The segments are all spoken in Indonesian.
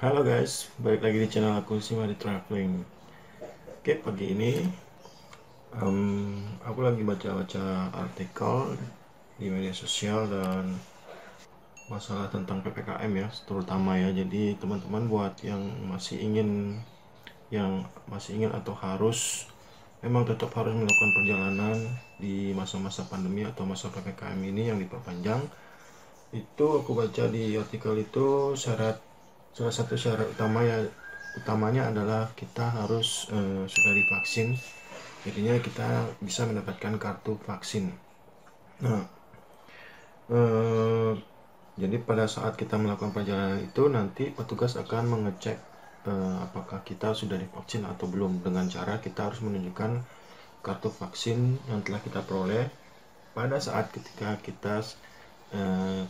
Halo guys, balik lagi di channel aku Simari Traveling. Oke, pagi ini um, aku lagi baca-baca artikel di media sosial dan masalah tentang PPKM ya, terutama ya. Jadi teman-teman buat yang masih ingin yang masih ingin atau harus memang tetap harus melakukan perjalanan di masa-masa pandemi atau masa PPKM ini yang diperpanjang itu aku baca di artikel itu syarat salah satu syarat utama ya utamanya adalah kita harus uh, sudah divaksin. Jadinya kita bisa mendapatkan kartu vaksin. Nah uh, jadi pada saat kita melakukan perjalanan itu nanti petugas akan mengecek uh, apakah kita sudah divaksin atau belum. Dengan cara kita harus menunjukkan kartu vaksin yang telah kita peroleh. Pada saat ketika kita uh,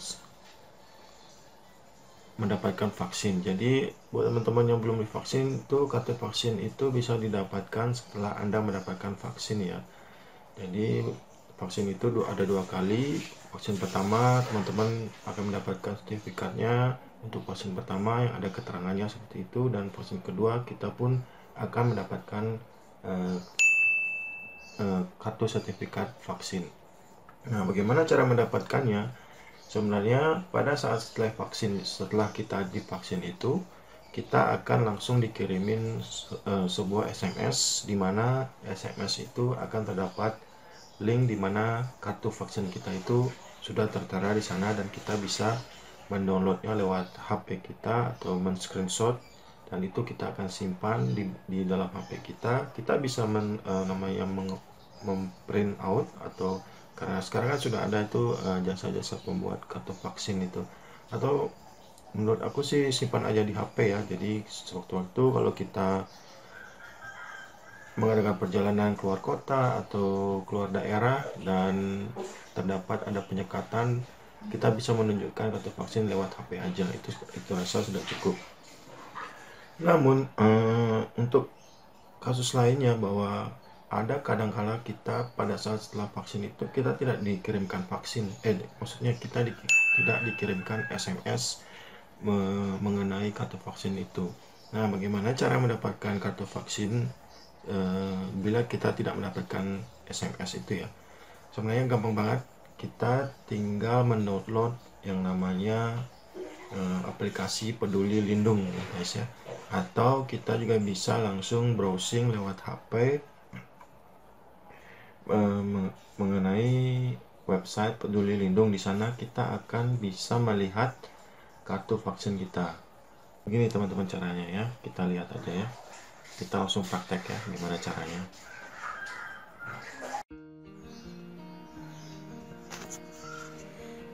mendapatkan vaksin. Jadi buat teman-teman yang belum divaksin itu kartu vaksin itu bisa didapatkan setelah Anda mendapatkan vaksin ya. Jadi vaksin itu ada dua kali. Vaksin pertama teman-teman akan mendapatkan sertifikatnya untuk vaksin pertama yang ada keterangannya seperti itu dan vaksin kedua kita pun akan mendapatkan uh, uh, kartu sertifikat vaksin. Nah, bagaimana cara mendapatkannya? Sebenarnya pada saat setelah vaksin setelah kita divaksin itu kita akan langsung dikirimin uh, sebuah SMS di mana SMS itu akan terdapat link di mana kartu vaksin kita itu sudah tertera di sana dan kita bisa mendownloadnya lewat HP kita atau men-screenshot. Dan itu kita akan simpan di, di dalam HP kita. Kita bisa men, uh, namanya memprint out atau karena sekarang kan sudah ada itu uh, jasa-jasa pembuat kartu vaksin itu. Atau menurut aku sih simpan aja di HP ya. Jadi sewaktu-waktu kalau kita mengadakan perjalanan keluar kota atau keluar daerah dan terdapat ada penyekatan kita bisa menunjukkan kartu vaksin lewat HP aja. Itu itu rasa sudah cukup. Namun uh, untuk kasus lainnya bahwa ada kadangkala kita pada saat setelah vaksin itu kita tidak dikirimkan vaksin. Eh maksudnya kita di, tidak dikirimkan SMS me, mengenai kartu vaksin itu. Nah bagaimana cara mendapatkan kartu vaksin e, bila kita tidak mendapatkan SMS itu ya? Sebenarnya gampang banget kita tinggal mendownload yang namanya e, aplikasi peduli lindung guys ya. Atau kita juga bisa langsung browsing lewat HP uh, mengenai website Peduli Lindung di sana kita akan bisa melihat kartu vaksin kita. Begini teman-teman caranya ya, kita lihat aja ya. Kita langsung praktek ya gimana caranya.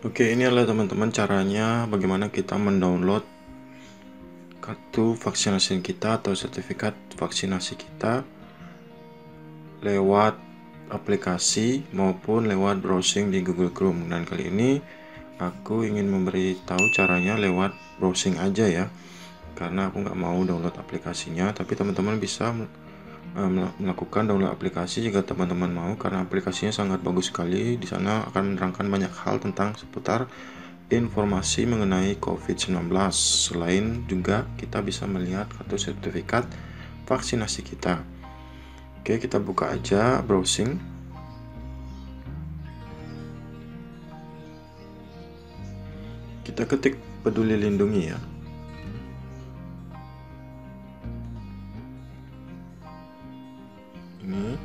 Oke, ini adalah teman-teman caranya bagaimana kita mendownload kartu vaksinasi kita atau sertifikat vaksinasi kita lewat aplikasi maupun lewat browsing di Google Chrome. Dan kali ini aku ingin memberi tahu caranya lewat browsing aja ya. Karena aku nggak mau download aplikasinya tapi teman-teman bisa eh, melakukan download aplikasi jika teman-teman mau karena aplikasinya sangat bagus sekali. Di sana akan menerangkan banyak hal tentang seputar informasi mengenai COVID-19 selain juga kita bisa melihat kartu sertifikat vaksinasi kita Oke, kita buka aja browsing. Kita ketik peduli lindungi ya. Ini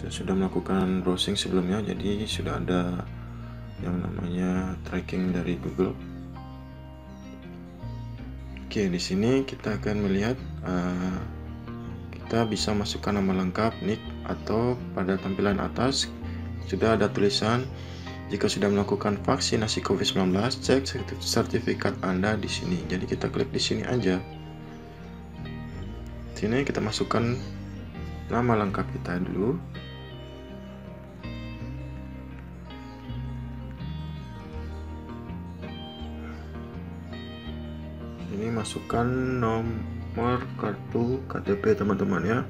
saya sudah melakukan browsing sebelumnya, jadi sudah ada yang namanya tracking dari Google. Oke, di sini kita akan melihat uh, kita bisa masukkan nama lengkap, nick, atau pada tampilan atas sudah ada tulisan jika sudah melakukan vaksinasi COVID-19, cek sertifikat Anda di sini. Jadi kita klik di sini aja. Sini kita masukkan nama lengkap kita dulu. Ini masukkan nomor nomor kartu KTP teman-teman ya.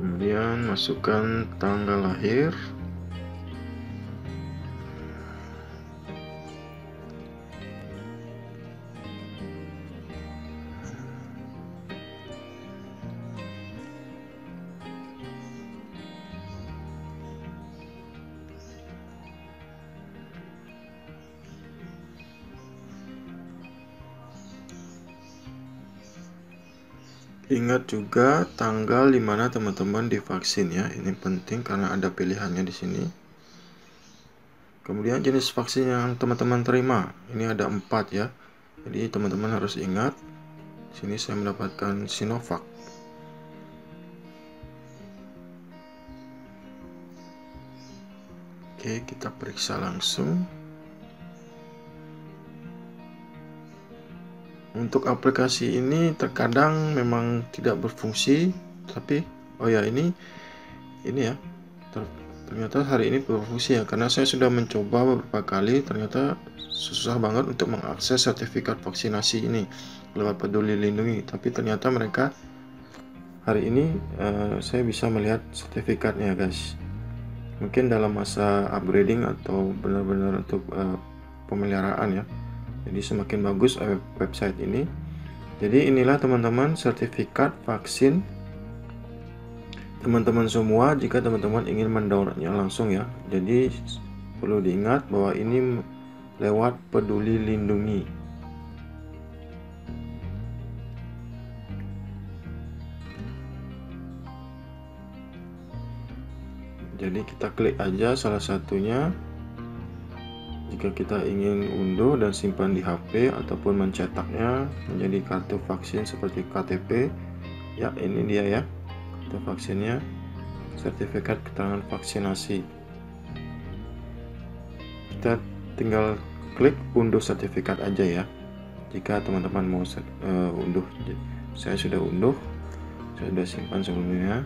Kemudian masukkan tanggal lahir Ingat juga tanggal di mana teman-teman divaksin ya. Ini penting karena ada pilihannya di sini. Kemudian jenis vaksin yang teman-teman terima. Ini ada empat ya. Jadi teman-teman harus ingat. Di sini saya mendapatkan Sinovac. Oke, kita periksa langsung. Untuk aplikasi ini terkadang memang tidak berfungsi tapi oh ya ini ini ya. Ter, ternyata hari ini berfungsi ya karena saya sudah mencoba beberapa kali ternyata susah banget untuk mengakses sertifikat vaksinasi ini. Lewat peduli lindungi tapi ternyata mereka hari ini uh, saya bisa melihat sertifikatnya guys. Mungkin dalam masa upgrading atau benar-benar untuk uh, pemeliharaan ya jadi semakin bagus website ini. Jadi inilah teman-teman sertifikat vaksin. Teman-teman semua jika teman-teman ingin mendownloadnya langsung ya. Jadi perlu diingat bahwa ini lewat peduli lindungi. Jadi kita klik aja salah satunya jika kita ingin unduh dan simpan di HP ataupun mencetaknya menjadi kartu vaksin seperti KTP ya ini dia ya kartu vaksinnya sertifikat keterangan vaksinasi. Kita tinggal klik unduh sertifikat aja ya. Jika teman-teman mau uh, unduh saya sudah unduh saya sudah simpan sebelumnya.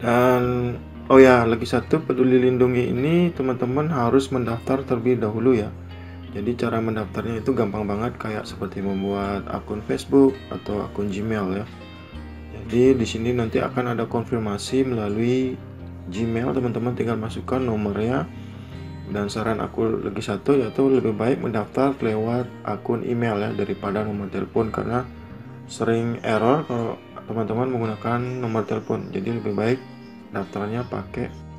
Dan Oh ya, lagi satu peduli lindungi ini teman-teman harus mendaftar terlebih dahulu ya. Jadi cara mendaftarnya itu gampang banget kayak seperti membuat akun Facebook atau akun Gmail ya. Jadi di sini nanti akan ada konfirmasi melalui Gmail teman-teman tinggal masukkan nomornya dan saran aku lagi satu yaitu lebih baik mendaftar lewat akun email ya daripada nomor telepon karena sering error kalau teman-teman menggunakan nomor telepon jadi lebih baik daftarnya pakai